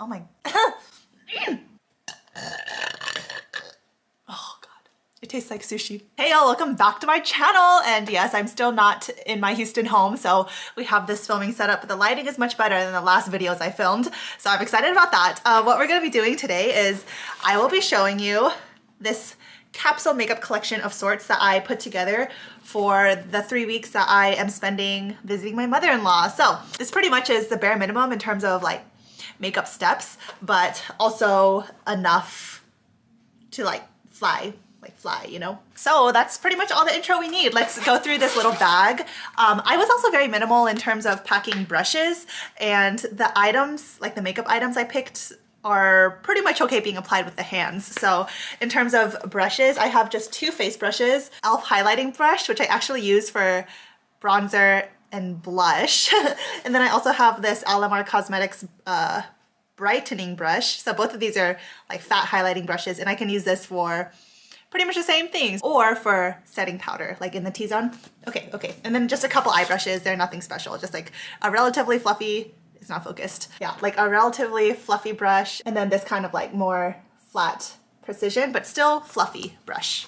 Oh my. oh god. It tastes like sushi. Hey y'all, welcome back to my channel. And yes, I'm still not in my Houston home, so we have this filming setup, but the lighting is much better than the last videos I filmed. So I'm excited about that. Uh, what we're gonna be doing today is I will be showing you this capsule makeup collection of sorts that I put together for the three weeks that I am spending visiting my mother-in-law. So this pretty much is the bare minimum in terms of like makeup steps, but also enough to like fly like fly, you know? So that's pretty much all the intro we need. Let's go through this little bag. Um, I was also very minimal in terms of packing brushes and the items, like the makeup items I picked are pretty much okay being applied with the hands. So in terms of brushes, I have just two face brushes, e.l.f. highlighting brush, which I actually use for bronzer and blush. and then I also have this Alamar Cosmetics uh, brightening brush. So both of these are like fat highlighting brushes and I can use this for pretty much the same things or for setting powder like in the T-zone. Okay, okay. And then just a couple eye brushes. They're nothing special, just like a relatively fluffy, it's not focused. Yeah, like a relatively fluffy brush and then this kind of like more flat precision, but still fluffy brush.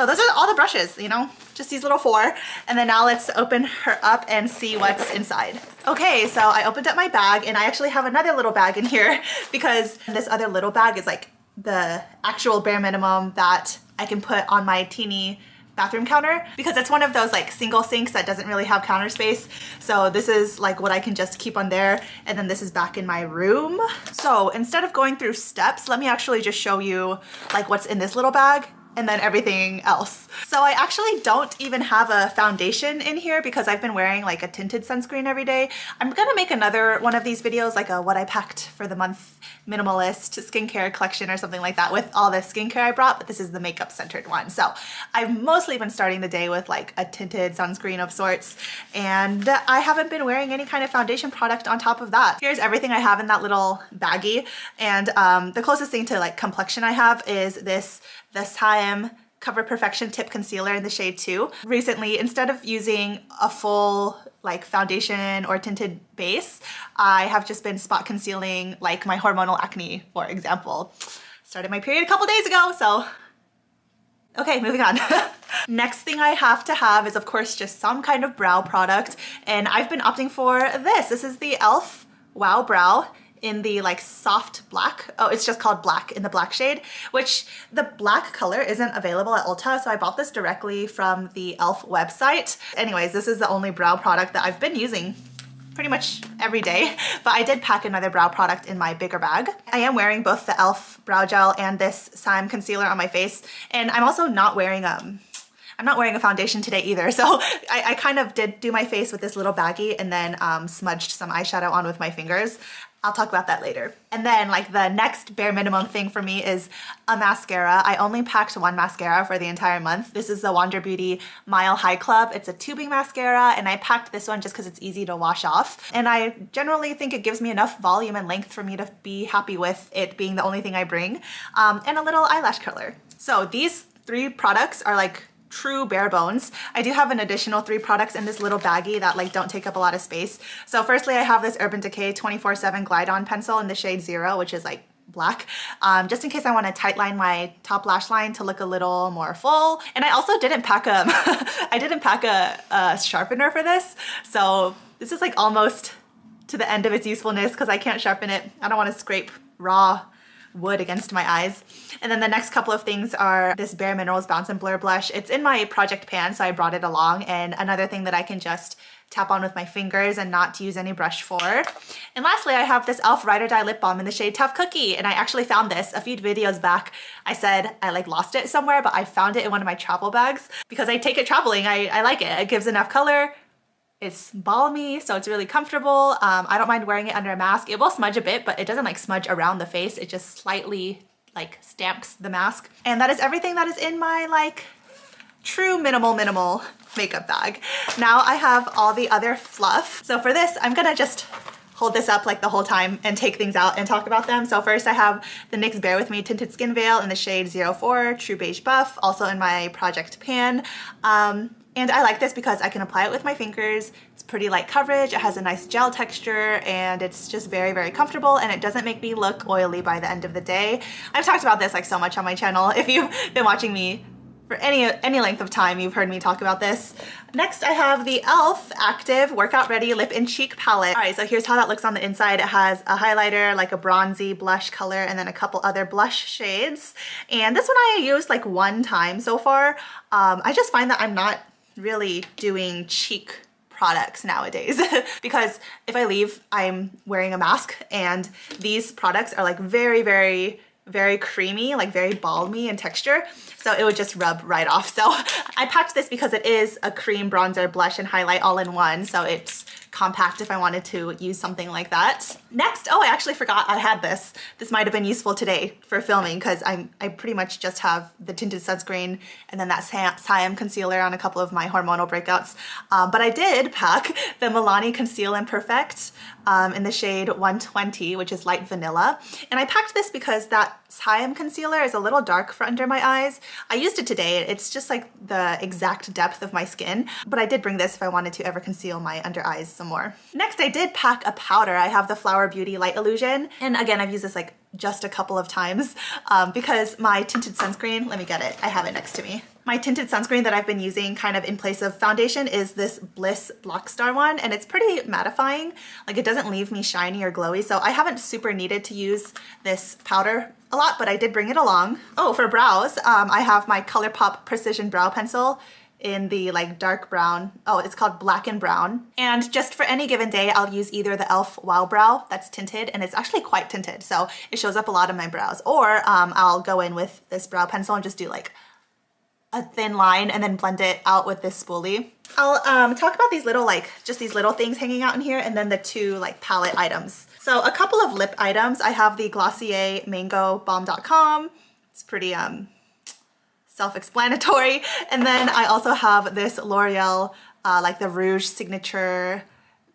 So those are all the brushes, you know, just these little four. And then now let's open her up and see what's inside. Okay, so I opened up my bag and I actually have another little bag in here because this other little bag is like the actual bare minimum that I can put on my teeny bathroom counter because it's one of those like single sinks that doesn't really have counter space. So this is like what I can just keep on there and then this is back in my room. So instead of going through steps, let me actually just show you like what's in this little bag and then everything else. So I actually don't even have a foundation in here because I've been wearing like a tinted sunscreen every day. I'm gonna make another one of these videos like a what I packed for the month minimalist skincare collection or something like that with all the skincare I brought, but this is the makeup centered one. So I've mostly been starting the day with like a tinted sunscreen of sorts and I haven't been wearing any kind of foundation product on top of that. Here's everything I have in that little baggie and um, the closest thing to like complexion I have is this this Saem Cover Perfection Tip Concealer in the shade 2. Recently, instead of using a full like foundation or tinted base, I have just been spot concealing like my hormonal acne, for example. Started my period a couple days ago, so Okay, moving on. Next thing I have to have is of course just some kind of brow product and I've been opting for this. This is the e.l.f. Wow Brow in the like soft black. Oh, it's just called black in the black shade, which the black color isn't available at Ulta. So I bought this directly from the e.l.f. website. Anyways, this is the only brow product that I've been using pretty much every day, but I did pack another brow product in my bigger bag. I am wearing both the e.l.f. brow gel and this Saem concealer on my face, and I'm also not wearing um, I'm not wearing a foundation today either, so I, I, kind of did do my face with this little baggie and then um, smudged some eyeshadow on with my fingers. I'll talk about that later. And then like the next bare minimum thing for me is a mascara. I only packed one mascara for the entire month. This is the Wander Beauty Mile High Club. It's a tubing mascara and I packed this one just because it's easy to wash off. And I generally think it gives me enough volume and length for me to be happy with it being the only thing I bring. Um, and a little eyelash curler. So these three products are like true bare bones. I do have an additional three products in this little baggie that like don't take up a lot of space. So firstly, I have this Urban Decay 24-7 Glide On pencil in the shade Zero, which is like black, um, just in case I want to tightline my top lash line to look a little more full. And I also didn't pack a, I didn't pack a, a sharpener for this. So this is like almost to the end of its usefulness because I can't sharpen it. I don't want to scrape raw wood against my eyes. And then the next couple of things are this BareMinerals Bounce and Blur blush. It's in my project pan, so I brought it along. And another thing that I can just tap on with my fingers and not to use any brush for. And lastly, I have this e.l.f. Ride or Die Lip Balm in the shade Tough Cookie. And I actually found this a few videos back. I said I like lost it somewhere, but I found it in one of my travel bags because I take it traveling. I, I like it. It gives enough color, it's balmy, so it's really comfortable. Um, I don't mind wearing it under a mask. It will smudge a bit, but it doesn't like smudge around the face. It just slightly like stamps the mask. And that is everything that is in my like true minimal minimal makeup bag. Now I have all the other fluff. So for this, I'm gonna just hold this up like the whole time and take things out and talk about them. So first I have the NYX Bare With Me Tinted Skin Veil in the shade 04 True Beige Buff, also in my Project Pan. Um, And I like this because I can apply it with my fingers. It's pretty light coverage, it has a nice gel texture, and it's just very, very comfortable, and it doesn't make me look oily by the end of the day. I've talked about this like so much on my channel. If you've been watching me for any, any length of time, you've heard me talk about this. Next, I have the e.l.f. Active Workout Ready Lip and Cheek Palette. All right, so here's how that looks on the inside. It has a highlighter, like a bronzy blush color, and then a couple other blush shades. And this one I used like one time so far. Um, I just find that I'm not really doing cheek products nowadays because if I leave, I'm wearing a mask and these products are like very, very very creamy, like very balmy in texture. So it would just rub right off. So I packed this because it is a cream bronzer, blush, and highlight all in one. So it's compact if I wanted to use something like that. Next, oh, I actually forgot I had this. This might have been useful today for filming because I I pretty much just have the tinted sunscreen and then that Saem concealer on a couple of my hormonal breakouts. Um, but I did pack the Milani Conceal and Perfect um, in the shade 120, which is light vanilla. And I packed this because that Saem concealer is a little dark for under my eyes. I used it today. It's just like the exact depth of my skin, but I did bring this if I wanted to ever conceal my under eyes some more. Next, I did pack a powder. I have the Flower Beauty Light Illusion. And again, I've used this like just a couple of times um, because my tinted sunscreen, let me get it, I have it next to me. My tinted sunscreen that I've been using kind of in place of foundation is this Bliss Block Star one and it's pretty mattifying. Like it doesn't leave me shiny or glowy so I haven't super needed to use this powder a lot but I did bring it along. Oh, for brows, um, I have my ColourPop Precision Brow Pencil in the like dark brown. Oh, it's called black and brown. And just for any given day, I'll use either the e.l.f. Wow Brow that's tinted and it's actually quite tinted. So it shows up a lot of my brows. Or um, I'll go in with this brow pencil and just do like a thin line and then blend it out with this spoolie. I'll um, talk about these little like, just these little things hanging out in here and then the two like palette items. So a couple of lip items. I have the Glossier Mango Balm.com. It's pretty um, self-explanatory. And then I also have this L'Oreal, uh, like the Rouge Signature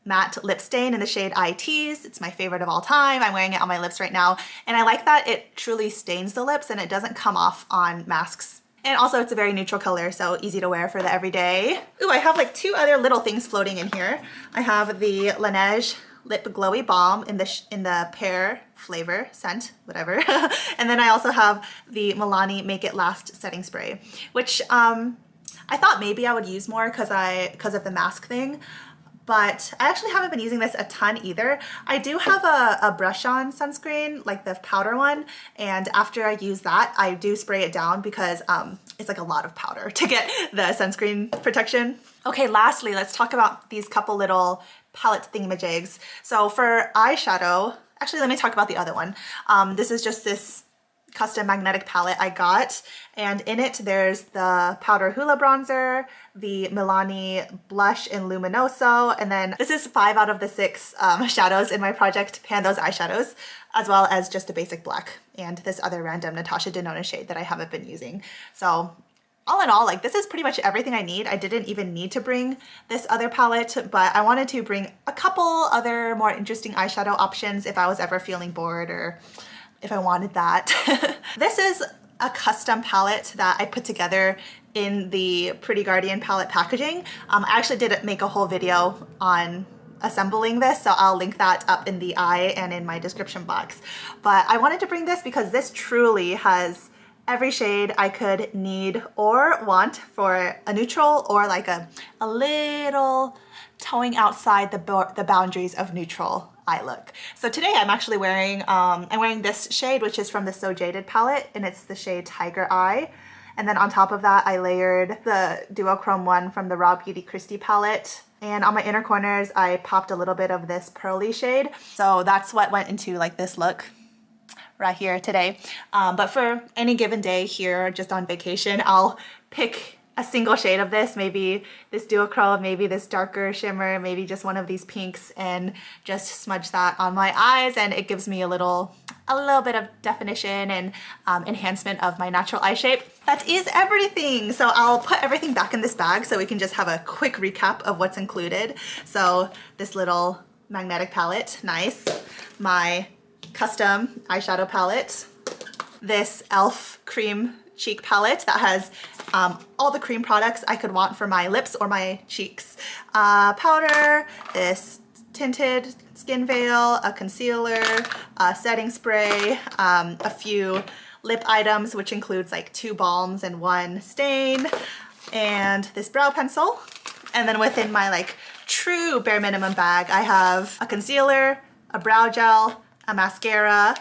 matte lip stain in the shade I Tease. It's my favorite of all time. I'm wearing it on my lips right now. And I like that it truly stains the lips and it doesn't come off on masks. And also it's a very neutral color, so easy to wear for the everyday. Ooh, I have like two other little things floating in here. I have the Laneige Lip Glowy Balm in the, in the pear flavor, scent, whatever. and then I also have the Milani Make It Last Setting Spray, which um, I thought maybe I would use more because I because of the mask thing, but I actually haven't been using this a ton either. I do have a, a brush on sunscreen, like the powder one, and after I use that, I do spray it down because um, it's like a lot of powder to get the sunscreen protection. Okay, lastly, let's talk about these couple little palette thingamajigs. So for eyeshadow, actually let me talk about the other one. Um, this is just this custom magnetic palette I got and in it there's the powder Hoola bronzer, the Milani blush in Luminoso and then this is five out of the six um, shadows in my project Pan Eyeshadows as well as just a basic black and this other random Natasha Denona shade that I haven't been using. So all in all, like this is pretty much everything I need. I didn't even need to bring this other palette, but I wanted to bring a couple other more interesting eyeshadow options if I was ever feeling bored or if I wanted that. this is a custom palette that I put together in the Pretty Guardian palette packaging. Um, I actually did make a whole video on assembling this, so I'll link that up in the eye and in my description box. But I wanted to bring this because this truly has every shade I could need or want for a neutral or like a, a little towing outside the, the boundaries of neutral eye look. So today I'm actually wearing, um, I'm wearing this shade, which is from the So Jaded palette, and it's the shade Tiger Eye. And then on top of that, I layered the Duochrome one from the Raw Beauty Kristi palette. And on my inner corners, I popped a little bit of this pearly shade. So that's what went into like this look right here today. Um, but for any given day here, just on vacation, I'll pick a single shade of this, maybe this duochrome, maybe this darker shimmer, maybe just one of these pinks and just smudge that on my eyes and it gives me a little a little bit of definition and um, enhancement of my natural eye shape. That is everything. So I'll put everything back in this bag so we can just have a quick recap of what's included. So this little magnetic palette, nice. My custom eyeshadow palette, this e.l.f. cream cheek palette that has um, all the cream products I could want for my lips or my cheeks. Uh, powder, this tinted skin veil, a concealer, a setting spray, um, a few lip items, which includes like two balms and one stain, and this brow pencil. And then within my like true bare minimum bag, I have a concealer, a brow gel, a mascara,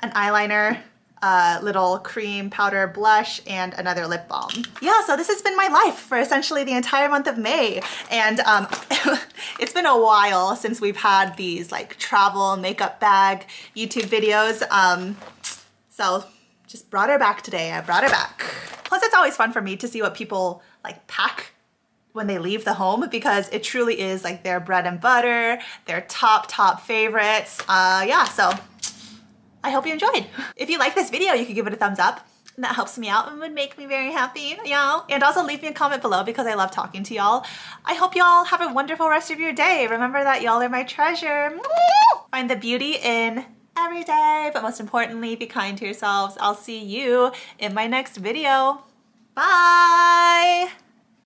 an eyeliner, a little cream powder blush, and another lip balm. Yeah, so this has been my life for essentially the entire month of May. And um, it's been a while since we've had these like travel makeup bag YouTube videos. Um, so just brought her back today. I brought her back. Plus it's always fun for me to see what people like pack when they leave the home because it truly is like their bread and butter, their top, top favorites. Uh, yeah, so I hope you enjoyed. If you like this video, you can give it a thumbs up. That helps me out and would make me very happy, y'all. And also leave me a comment below because I love talking to y'all. I hope y'all have a wonderful rest of your day. Remember that y'all are my treasure. Find the beauty in every day, but most importantly, be kind to yourselves. I'll see you in my next video. Bye!